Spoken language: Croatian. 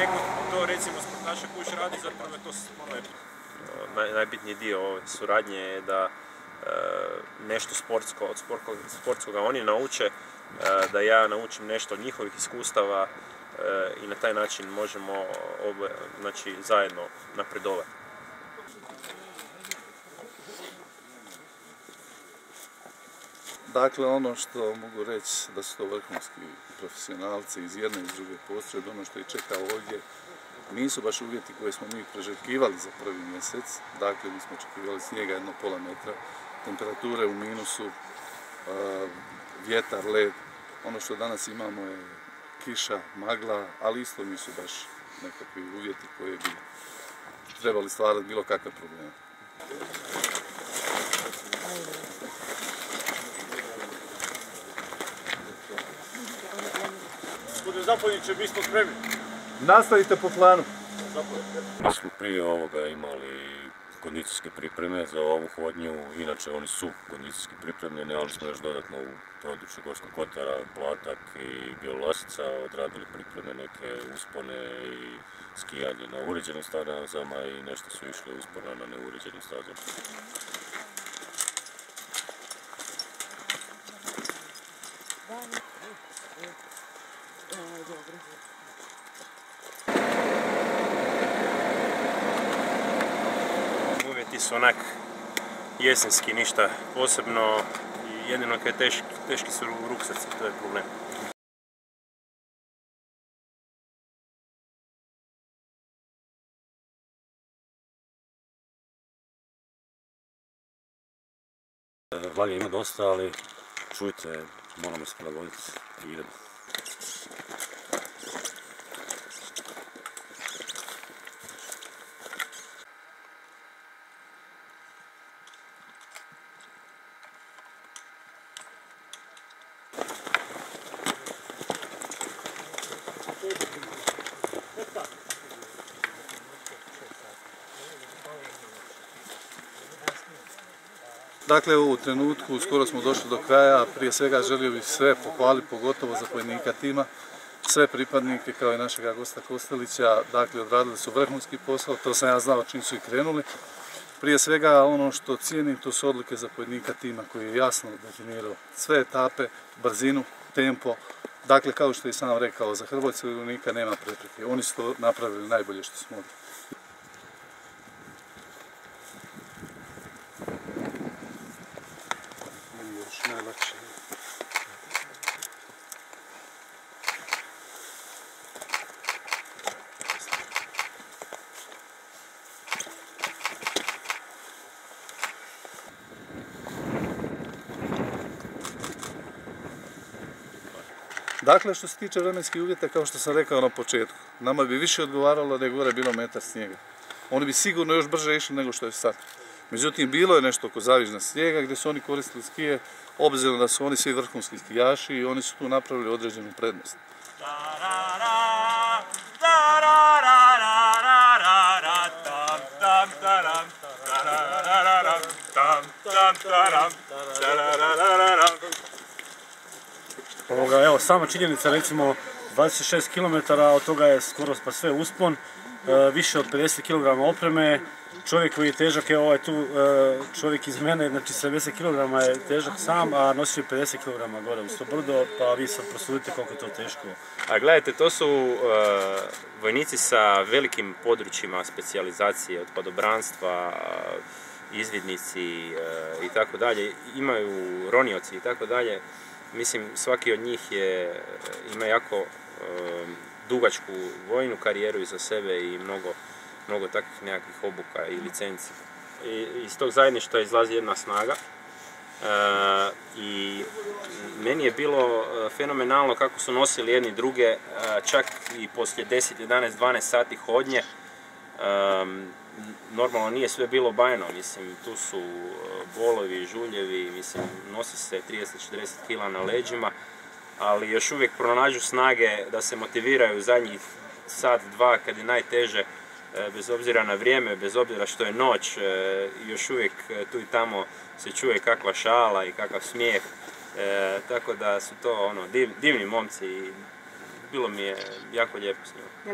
neko to recimo sportaša kuć radi, zapravo je to Naj, najbitniji dio ove suradnje je da e, nešto sportsko, od sportskog, sportskoga oni nauče, e, da ja naučim nešto od njihovih iskustava e, i na taj način možemo znači, zajedno napredovati. Dakle, ono što mogu reći da su to vrhunski profesionalci iz jedne i iz druge postrojbe, ono što ih čeka ovdje nisu baš uvjeti koje smo mi preželjkivali za prvi mjesec. Dakle, mi smo očekivali snijega jedno pola metra, temperature u minusu, e, vjetar, led. Ono što danas imamo je kiša, magla, ali isto nisu baš nekakvi uvjeti koji bi trebali stvarati bilo kakve probleme. Zapovjedniče, mi smo spremni. Nastavite po planu. Mi smo prije ovoga imali kondicijske pripreme za ovu hodnju, inače oni su kondicijski pripremljeni, ali smo još dodatno u području Gorskog kotara, Platak i Bjelolasica odradili pripreme neke uspone i skijanje na uređenim stazama i nešto su išli uspona na neuređenim stazama. Uvjeti su onak jesenski, ništa posebno, jedino kad je teški, teški su ruksaci, to je problem. Vlage ima dosta, ali čujte, moramo se prilagoditi i idemo. Dakle, u trenutku skoro smo došli do kraja. Prije svega želio bih sve pohvaliti, pogotovo zapovjednika tima, sve pripadnike kao i našega gosta Kostelića. Dakle, odradili su vrhunski posao, to sam ja znao čim su i krenuli. Prije svega ono što cijenim to su odluke zapovjednika tima koji je jasno definirao sve etape, brzinu, tempo. Dakle, kao što i sam rekao, za Hrvatske vojnika nema prepreke. Oni su to napravili najbolje što smo mogli. Meni najlakše. Dakle, što se tiče vremenskih uvjeta, kao što sam rekao na početku, nama bi više odgovaralo da je gore bilo metar snijega. Oni bi sigurno još brže išli nego što je sad. Međutim, bilo je nešto oko zavižna snijega gdje su oni koristili skije, obzirom da su oni svi vrhunski skijaši i oni su tu napravili određenu prednost. Ovoga, evo, sama činjenica, recimo 26 km, od toga je skoro pa sve uspon, e, više od 50 kg opreme, čovjek koji je težak, evo ovaj tu e, čovjek iz mene, znači 70 kg je težak sam, a nosio je 50 kg gore uz to brdo, pa vi sad prosudite koliko je to teško. A gledajte, to su e, vojnici sa velikim područjima specijalizacije od padobranstva, izvidnici e, i tako dalje, imaju ronioci i tako dalje. Mislim, svaki od njih je, ima jako dugačku vojnu karijeru iza sebe i mnogo, mnogo takvih nekakvih obuka i licenci. Iz tog zajedništva izlazi jedna snaga. E, I meni je bilo e, fenomenalno kako su nosili jedni druge, e, čak i poslije 10, 11, 12 sati hodnje. Normalno nije sve bilo bajno, mislim, tu su bolovi, žuljevi, mislim, nosi se 30-40 kg na leđima, ali još uvijek pronađu snage da se motiviraju zadnjih sat, dva, kad je najteže, bez obzira na vrijeme, bez obzira što je noć, e, još uvijek e, tu i tamo se čuje kakva šala i kakav smijeh, E, tako da su to ono, div- divni momci i bilo mi je jako lijepo s njima.